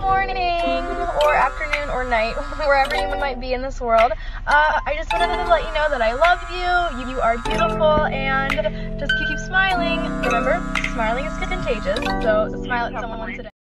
morning or afternoon or night, wherever you might be in this world. Uh, I just wanted to let you know that I love you. You, you are beautiful, and just keep, keep smiling. Remember, smiling is contagious. So smile at someone once a day.